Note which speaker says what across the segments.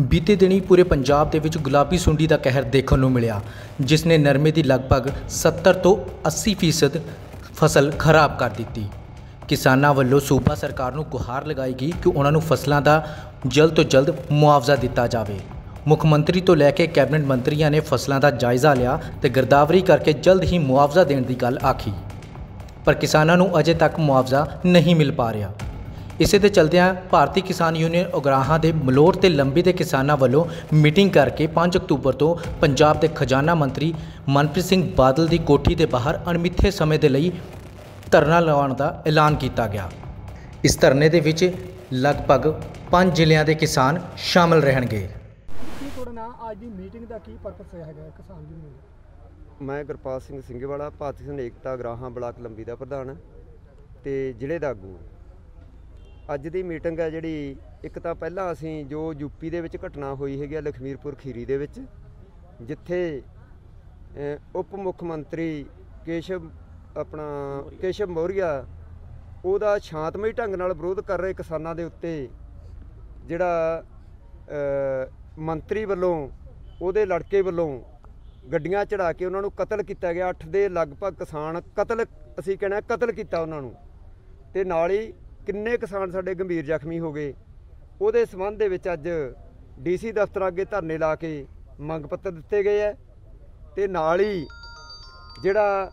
Speaker 1: ਬੀਤੇ ਦਿਨੀ ਪੂਰੇ ਪੰਜਾਬ ਦੇ ਵਿੱਚ ਗੁਲਾਬੀ ਸੁੰਡੀ ਦਾ ਕਹਿਰ ਦੇਖਣ ਨੂੰ ਮਿਲਿਆ, ਜਿਸ ਨੇ ਨਰਮੇ ਦੀ ਲਗਭਗ 70 ਤੋਂ 80% ਫੀਸਦ ਫਸਲ ਖਰਾਬ ਕਰ ਦਿੱਤੀ। ਕਿਸਾਨਾਂ ਵੱਲੋਂ ਸੂਬਾ ਸਰਕਾਰ ਨੂੰ ਗੁਹਾਰ ਲਗਾਈ ਗਈ ਕਿ ਉਹਨਾਂ ਨੂੰ ਫਸਲਾਂ ਦਾ ਜਲਦ ਤੋਂ ਜਲਦ ਮੁਆਵਜ਼ਾ ਦਿੱਤਾ ਜਾਵੇ। ਮੁੱਖ ਮੰਤਰੀ ਤੋਂ ਲੈ ਕੇ ਕੈਬਨਿਟ ਮੰਤਰੀਆਂ ਨੇ ਫਸਲਾਂ ਦਾ ਜਾਇਜ਼ਾ ਲਿਆ ਤੇ ਗਿਰਦਾਵਰੀ ਕਰਕੇ ਜਲਦ ਹੀ ਮੁਆਵਜ਼ਾ ਦੇਣ ਦੀ ਗੱਲ ਆਖੀ। ਪਰ ਕਿਸਾਨਾਂ ਨੂੰ ਅਜੇ ਤੱਕ ਮੁਆਵਜ਼ਾ ਨਹੀਂ ਮਿਲ ਪਾ ਰਿਹਾ। ਇਸੇ ਦੇ ਚਲਦਿਆਂ ਭਾਰਤੀ ਕਿਸਾਨ ਯੂਨੀਅਨ ਉਗਰਾਹਾਂ ਦੇ ਮਲੋਰ ਤੇ ਲੰਬੀ ਦੇ ਕਿਸਾਨਾਂ ਵੱਲੋਂ ਮੀਟਿੰਗ ਕਰਕੇ 5 ਅਕਤੂਬਰ ਤੋਂ ਪੰਜਾਬ ਦੇ ਖਜ਼ਾਨਾ ਮੰਤਰੀ ਮਨਪ੍ਰੀਤ ਸਿੰਘ ਬਾਦਲ ਦੀ ਕੋਠੀ ਦੇ ਬਾਹਰ ਅਣਮਿੱਥੇ ਸਮੇਂ ਦੇ ਲਈ ਧਰਨਾ ਲਗਾਉਣ ਦਾ ਐਲਾਨ ਕੀਤਾ ਗਿਆ। ਇਸ ਧਰਨੇ ਦੇ ਵਿੱਚ ਲਗਭਗ 5 ਜ਼ਿਲ੍ਹਿਆਂ ਦੇ ਕਿਸਾਨ ਸ਼ਾਮਲ ਰਹਿਣਗੇ।
Speaker 2: ਕੀ ਤੁਹਾਡਾ ਅੱਜ ਦੀ ਮੀਟਿੰਗ ਦਾ ਕੀ ਪਰਪਸ ਹੈਗਾ ਕਿਸਾਨ ਯੂਨੀਅਨ ਦਾ?
Speaker 3: ਮੈਂ ਗੁਰਪਾਲ ਸਿੰਘ ਸਿੰਘਵਾਲਾ ਭਾਰਤੀ ਕਿਸਾਨ ਏਕਤਾ ਗਰਾਹਾਂ ਬਲਾਕ ਲੰਬੀ ਦਾ ਪ੍ਰਧਾਨ ਤੇ ਜ਼ਿਲ੍ਹੇ ਦਾ ਆਗੂ ਹਾਂ। ਅੱਜ ਦੀ ਮੀਟਿੰਗ ਹੈ ਜਿਹੜੀ, ਇੱਕ ਤਾਂ ਪਹਿਲਾਂ ਅਸੀਂ ਜੋ ਯੂਪੀ ਦੇ ਵਿੱਚ ਘਟਨਾ ਹੋਈ ਹੈਗੀ ਆ ਲਖਮੀਰਪੁਰ ਖੀਰੀ ਦੇ ਵਿੱਚ, ਜਿੱਥੇ ਉਪ ਮੁੱਖ ਮੰਤਰੀ ਕੇਸ਼ਵ, ਆਪਣਾ ਕੇਸ਼ਵ ਮੌਰੀਆ, ਉਹਦਾ ਸ਼ਾਂਤਮਈ ਢੰਗ ਨਾਲ ਵਿਰੋਧ ਕਰ ਰਹੇ ਕਿਸਾਨਾਂ ਦੇ ਉੱਤੇ, ਜਿਹੜਾ ਮੰਤਰੀ ਵੱਲੋਂ, ਉਹਦੇ ਲੜਕੇ ਵੱਲੋਂ ਗੱਡੀਆਂ ਚੜਾ ਕੇ ਉਹਨਾਂ ਨੂੰ ਕਤਲ ਕੀਤਾ ਗਿਆ 8 ਦੇ ਲਗਭਗ ਕਿਸਾਨ ਕਤਲ, ਅਸੀਂ ਕਹਿੰਦੇ ਕਤਲ ਕੀਤਾ ਉਹਨਾਂ ਨੂੰ, ਤੇ ਨਾਲ ਹੀ ਕਿੰਨੇ ਕਿਸਾਨ ਸਾਡੇ ਗੰਭੀਰ ਜ਼ਖਮੀ ਹੋ ਗਏ। ਉਹਦੇ ਸਬੰਧ ਦੇ ਵਿੱਚ ਅੱਜ ਡੀਸੀ ਦਫ਼ਤਰ ਅੱਗੇ ਧਰਨੇ ਲਾ ਕੇ ਮੰਗ ਪੱਤਰ ਦਿੱਤੇ ਗਏ ਹੈ ਤੇ ਨਾਲ ਹੀ ਜਿਹੜਾ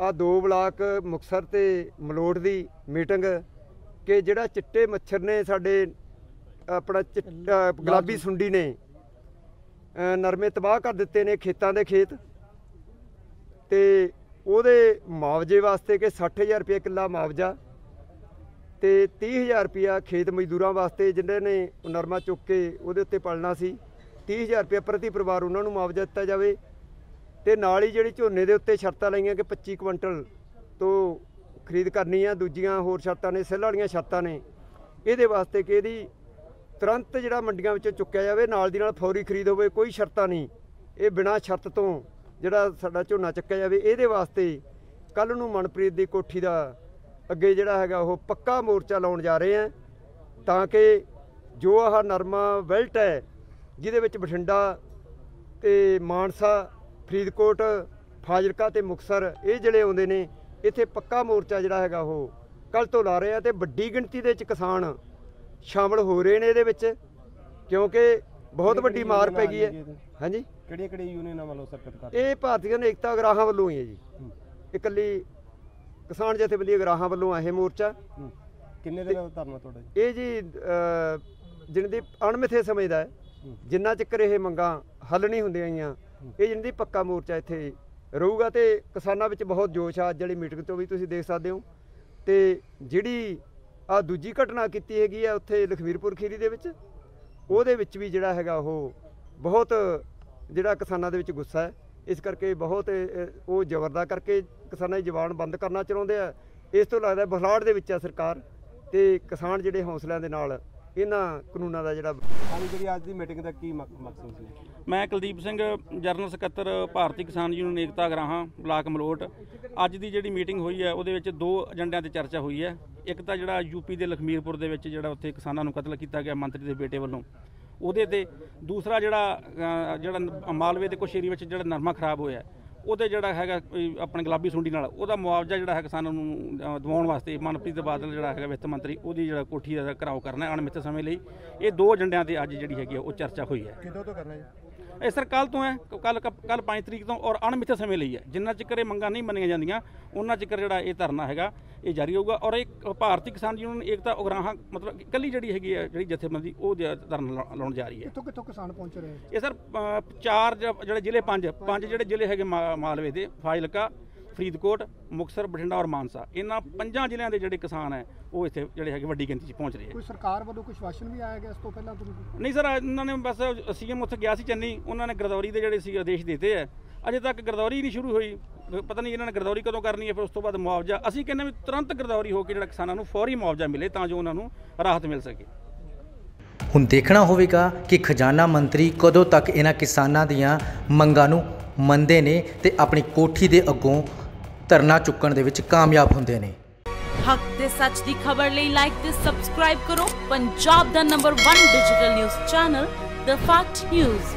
Speaker 3: ਆ ਦੋ ਬਲਾਕ ਮੁਕਸਰ ਤੇ ਮਲੋਟ ਦੀ ਮੀਟਿੰਗ ਕਿ ਜਿਹੜਾ ਚਿੱਟੇ ਮੱਛਰ ਨੇ ਸਾਡੇ ਆਪਣਾ ਗੁਲਾਬੀ ਸੁੰਡੀ ਨੇ ਨਰਮੇ ਤਬਾਹ ਕਰ ਦਿੱਤੇ ਨੇ ਖੇਤਾਂ ਦੇ ਖੇਤ। ਤੇ ਉਹਦੇ ਮੁਆਵਜ਼ੇ ਵਾਸਤੇ ਕਿ 60000 ਰੁਪਏ ਕਿੱਲਾ ਮੁਆਵਜ਼ਾ ਤੇ 30000 ਰੁਪਿਆ ਖੇਤ ਮਜ਼ਦੂਰਾਂ ਵਾਸਤੇ ਜਿਨ੍ਹਾਂ ਨੇ ਨਰਮਾ ਚੁੱਕ ਕੇ ਉਹਦੇ ਉੱਤੇ ਪਲਣਾ ਸੀ। 30000 ਰੁਪਇਆ ਪ੍ਰਤੀ ਪਰਿਵਾਰ ਉਹਨਾਂ ਨੂੰ ਮੁਆਵਜ਼ਾ ਦਿੱਤਾ ਜਾਵੇ। ਤੇ ਨਾਲ ਹੀ ਜਿਹੜੀ ਝੋਨੇ ਦੇ ਉੱਤੇ ਸ਼ਰਤਾਂ ਲਾਈਆਂ ਕਿ 25 ਕੁਇੰਟਲ ਤੋਂ ਖਰੀਦ ਕਰਨੀ ਆ, ਦੂਜੀਆਂ ਹੋਰ ਸ਼ਰਤਾਂ ਨੇ, ਸੈੱਲ ਵਾਲੀਆਂ ਸ਼ਰਤਾਂ ਨੇ। ਇਹਦੇ ਵਾਸਤੇ ਕਿ ਇਹਦੀ ਤੁਰੰਤ ਜਿਹੜਾ ਮੰਡੀਆਂ ਵਿੱਚੋਂ ਚੁੱਕਿਆ ਜਾਵੇ, ਨਾਲ ਦੀ ਨਾਲ ਫੌਰੀ ਖਰੀਦ ਹੋਵੇ, ਕੋਈ ਸ਼ਰਤਾਂ ਨਹੀਂ। ਇਹ ਬਿਨਾਂ ਸ਼ਰਤ ਤੋਂ ਜਿਹੜਾ ਸਾਡਾ ਝੋਨਾ ਚੱਕਿਆ ਜਾਵੇ, ਇਹਦੇ ਵਾਸਤੇ ਕੱਲ ਨੂੰ ਮਨਪ੍ਰੀਤ ਦੀ ਕੋਠੀ ਦਾ ਅੱਗੇ ਜਿਹੜਾ ਹੈਗਾ ਉਹ ਪੱਕਾ ਮੋਰਚਾ ਲਾਉਣ ਜਾ ਰਹੇ ਆ ਤਾਂ ਕਿ ਜੋ ਆਹ ਨਰਮਾ ਵੈਲਟ ਹੈ ਜਿਹਦੇ ਵਿੱਚ ਬਠਿੰਡਾ ਤੇ ਮਾਨਸਾ ਫਰੀਦਕੋਟ ਫਾਜ਼ਿਲਕਾ ਤੇ ਮੁਕਸਰ ਇਹ ਜਿਹੜੇ ਆਉਂਦੇ ਨੇ ਇੱਥੇ ਪੱਕਾ ਮੋਰਚਾ ਜਿਹੜਾ ਹੈਗਾ ਉਹ ਕੱਲ ਤੋਂ ਲਾ ਰਹੇ ਆ ਤੇ ਵੱਡੀ ਗਿਣਤੀ ਦੇ ਵਿੱਚ ਕਿਸਾਨ ਸ਼ਾਮਲ ਹੋ ਰਹੇ ਨੇ ਇਹਦੇ ਵਿੱਚ ਕਿਉਂਕਿ ਬਹੁਤ ਵੱਡੀ ਮਾਰ ਪੈ ਗਈ ਹੈ। ਹਾਂਜੀ?
Speaker 2: ਕਿਹੜੀਆਂ ਕਿਹੜੀਆਂ ਯੂਨੀਅਨਾਂ ਵੱਲੋਂ ਸਰਕਤ ਕਰ
Speaker 3: ਇਹ ਭਾਰਤੀਆਂ ਨੇ ਏਕਤਾ ਗਰਾਹਾਂ ਵੱਲੋਂ ਹੀ ਹੈ ਜੀ। ਇਕੱਲੀ ਕਿਸਾਨ ਜਥੇਬੰਦੀ ਗਰਾਹਾਂ ਵੱਲੋਂ ਇਹ ਮੋਰਚਾ।
Speaker 2: ਕਿੰਨੇ ਦਿਨਾਂ ਦਾ ਧਰਨਾ ਤੁਹਾਡਾ ਜੀ?
Speaker 3: ਇਹ ਜੀ ਜਿਨ ਦੀ ਅਣਮਿੱਥੇ ਸਮੇਂ ਦਾ ਹੈ ਜਿੰਨਾ ਚਿਰ ਇਹ ਮੰਗਾਂ ਹੱਲ ਨਹੀਂ ਹੁੰਦੀਆਂ ਆਈਆਂ ਇਹ ਜਿਨ ਦੀ ਪੱਕਾ ਮੋਰਚਾ ਇੱਥੇ ਰਹੂਗਾ ਤੇ ਕਿਸਾਨਾਂ ਵਿੱਚ ਬਹੁਤ ਜੋਸ਼ ਆ। ਅੱਜ ਜਿਹੜੀ ਮੀਟਿੰਗ ਤੋਂ ਵੀ ਤੁਸੀਂ ਦੇਖ ਸਕਦੇ ਹੋ। ਤੇ ਜਿਹੜੀ ਆ ਦੂਜੀ ਘਟਨਾ ਕੀਤੀ ਹੈਗੀ ਆ ਉੱਥੇ ਲਖਵੀਰਪੁਰ ਖੀਰੀ ਦੇ ਵਿੱਚ ਉਹਦੇ ਵਿੱਚ ਵੀ ਜਿਹੜਾ ਹੈਗਾ ਉਹ ਬਹੁਤ ਜਿਹੜਾ ਕਿਸਾਨਾਂ ਦੇ ਵਿੱਚ ਗੁੱਸਾ ਹੈ। ਇਸ ਕਰਕੇ ਬਹੁਤ ਉਹ ਜ਼ਬਰਦਾ ਕਰਕੇ ਕਿਸਾਨਾਂ ਦੀ ਜ਼ਬਾਨ ਬੰਦ ਕਰਨਾ ਚਾਹੁੰਦੇ ਆ। ਇਸ ਤੋਂ ਲੱਗਦਾ ਬਖਲਾੜ ਦੇ ਵਿੱਚ ਆ ਸਰਕਾਰ ਤੇ ਕਿਸਾਨ ਜਿਹੜੇ ਹੌਸਲਿਆਂ ਦੇ ਨਾਲ ਇਹਨਾਂ ਕਾਨੂੰਨਾਂ ਦਾ ਜਿਹੜਾ
Speaker 2: ਜਿਹੜੀ ਅੱਜ ਦੀ ਮੀਟਿੰਗ ਦਾ ਕੀ ਮਕ- ਮਕਸਦ ਸੀ?
Speaker 4: ਮੈਂ ਕੁਲਦੀਪ ਸਿੰਘ ਜਰਨਲ ਸਕੱਤਰ ਭਾਰਤੀ ਕਿਸਾਨ ਯੂਨੀਅਨ ਏਕਤਾ ਗਰਾਹਾਂ ਬਲਾਕ ਮਲੋਟ। ਅੱਜ ਦੀ ਜਿਹੜੀ ਮੀਟਿੰਗ ਹੋਈ ਹੈ ਉਹਦੇ ਵਿੱਚ ਦੋ ਏਜੰਡਿਆਂ ਤੇ ਚਰਚਾ ਹੋਈ ਹੈ। ਇੱਕ ਤਾਂ ਜਿਹੜਾ ਯੂਪੀ ਦੇ ਲਖਮੀਰਪੁਰ ਦੇ ਵਿੱਚ ਜਿਹੜਾ ਉੱਥੇ ਕਿਸਾਨਾਂ ਨੂੰ ਕਤਲ ਕੀਤਾ ਗਿਆ ਮੰਤਰੀ ਦੇ ਬੇਟੇ ਵੱਲੋਂ। ਉਹਦੇ ਤੇ ਦੂਸਰਾ ਜਿਹੜਾ ਜਿਹੜਾ ਮਾਲਵੇ ਦੇ ਕੁਛ ਏਰੀਏ ਵਿੱਚ ਜਿਹੜਾ ਨਰਮਾ ਖਰਾਬ ਹੋਇਆ, ਉਹਦੇ ਜਿਹੜਾ ਹੈਗਾ ਕੋਈ ਆਪਣੇ ਗੁਲਾਬੀ ਸੁੰਡੀ ਨਾਲ, ਉਹਦਾ ਮੁਆਵਜ਼ਾ ਜਿਹੜਾ ਹੈ ਕਿਸਾਨਾਂ ਨੂੰ ਦਿਵਾਉਣ ਵਾਸਤੇ ਮਨਪ੍ਰੀਤ ਬਾਦਲ ਜਿਹੜਾ ਹੈਗਾ ਵਿੱਤ ਮੰਤਰੀ, ਉਹਦੀ ਜਿਹੜਾ ਕੋਠੀ ਦਾ ਘਰਾਓ ਕਰਨਾ ਅਣਮਿੱਥੇ ਸਮੇਂ ਲਈ। ਇਹ ਦੋ ਏਜੰਡਿਆਂ ਤੇ ਅੱਜ ਜਿਹੜੀ ਹੈਗੀ ਆ, ਉਹ ਚਰਚਾ ਹੋਈ ਹੈ।
Speaker 2: ਕਿਦੋਂ ਤੋਂ ਕਰਨਾ ਜੀ?
Speaker 4: ਇਹ ਸਰ ਕੱਲ ਤੋਂ ਹੈ ਕੱਲ ਕੱਲ 5 ਤਰੀਕ ਤੋਂ ਔਰ ਅਣਮਿੱਥੇ ਸਮੇਂ ਲਈ ਹੈ। ਜਿੰਨਾ ਚਿਰ ਇਹ ਮੰਗਾਂ ਨਹੀਂ ਮੰਨੀਆਂ ਜਾਂਦੀਆਂ ਉਹਨਾਂ ਚਿਰ ਜਿਹੜਾ ਇਹ ਧਰਨਾ ਹੈਗਾ ਇਹ ਜਾਰੀ ਹੋਊਗਾ। ਔਰ ਇਹ ਭਾਰਤੀ ਕਿਸਾਨ ਯੂਨੀਅਨ ਏਕਤਾ ਉਗਰਾਹਾਂ ਮਤਲਬ ਇਕੱਲੀ ਜਿਹੜੀ ਹੈਗੀ ਹੈ ਜਿਹੜੀ ਜਥੇਬੰਦੀ ਉਹ ਧਰਨਾ ਲਾਉਣ ਜਾ ਰਹੀ ਹੈ।
Speaker 2: ਕਿੱਥੋਂ ਕਿੱਥੋਂ ਕਿਸਾਨ ਪਹੁੰਚ ਰਹੇ
Speaker 4: ਇਹ ਸਰ ਚਾਰ ਜਿਹੜੇ ਜ਼ਿਲ੍ਹੇ ਪੰਜ ਪੰਜ ਜਿਹੜੇ ਜ਼ਿਲ੍ਹੇ ਹੈਗੇ ਮਾਲਵੇ ਦੇ ਫਾਜ਼ਿਲਕਾ ਫਰੀਦਕੋਟ ਮੁਕਸਰ ਬਠਿੰਡਾ ਔਰ ਮਾਨਸਾ। ਇਹਨਾਂ ਪੰਜਾਂ ਜ਼ਿਲ੍ਹਿਆਂ ਦੇ ਜਿਹੜੇ ਕਿਸਾਨ ਹੈ ਉਹ ਇੱਥੇ ਜਿਹੜੇ ਹੈਗੇ ਵੱਡੀ ਗਿਣਤੀ 'ਚ ਪਹੁੰਚ ਰਹੇ ਹੈ।
Speaker 2: ਕੋਈ ਸਰਕਾਰ ਵੱਲੋਂ ਕੁਝ ਵਾਸ਼ਨ ਵੀ ਆਇਆ ਗਿਆ ਇਸ ਤੋਂ ਪਹਿਲਾਂ ਤੁਹਾਨੂੰ?
Speaker 4: ਨਹੀਂ ਸਰ ਉਹਨਾਂ ਨੇ ਬਸ ਸੀਐਮ ਉੱਥੇ ਗਿਆ ਸੀ ਚੰਨੀ ਉਹਨਾਂ ਨੇ ਗਰਦੌਰੀ ਦੇ ਜਿਹੜੇ ਸੀ ਆਦੇਸ਼ ਦਿੱਤੇ ਆ ਅਜੇ ਤੱਕ ਗਰਦੌਰੀ ਨਹੀਂ ਸ਼ੁਰੂ ਹੋਈ। ਪਤਾ ਨਹੀਂ ਇਹਨਾਂ ਨੇ ਗਰਦੌਰੀ ਕਦੋਂ ਕਰਨੀ ਹੈ ਫਿਰ ਉਸ ਤੋਂ ਬਾਅਦ ਮੁਆਵਜ਼ਾ ਅਸੀਂ ਕਹਿੰਦੇ ਵੀ ਤੁਰੰਤ ਗਰਦੌਰੀ ਹੋ ਕੇ ਜਿਹੜਾ ਕਿਸਾਨਾਂ ਨੂੰ ਫੌਰੀ ਮੁਆਵਜ਼ਾ ਮਿਲੇ ਤਾਂ ਜੋ ਉਹਨਾਂ ਨੂੰ ਰਾਹਤ ਮਿਲ ਸਕੇ।
Speaker 1: ਹੁਣ ਦੇਖਣਾ ਹੋਵੇਗਾ ਕਿ ਖਜ਼ਾਨਾ ਮੰਤਰੀ ਕਦੋਂ ਤੱਕ ਇਹਨਾਂ ਕਿਸਾਨਾਂ ਦੀਆਂ ਮੰਗਾਂ ਨੂੰ ਮੰਨਦੇ ਨੇ ਤੇ ਆਪਣੀ ਕੋਠੀ ਦੇ ਅੱਗੋਂ ਧਰਨਾ ਚੁੱਕਣ ਦੇ ਵਿੱਚ ਕਾਮਯਾਬ ਹੁੰਦੇ ਨੇ।
Speaker 5: ਹੱਕ ਤੇ ਸੱਚ ਦੀ ਖਬਰ ਲਈ ਲਾਈਕ ਤੇ ਸਬਸਕ੍ਰਾਈਬ ਕਰੋ। ਪੰਜਾਬ ਦਾ number 1 digital news channel the fact news